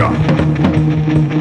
が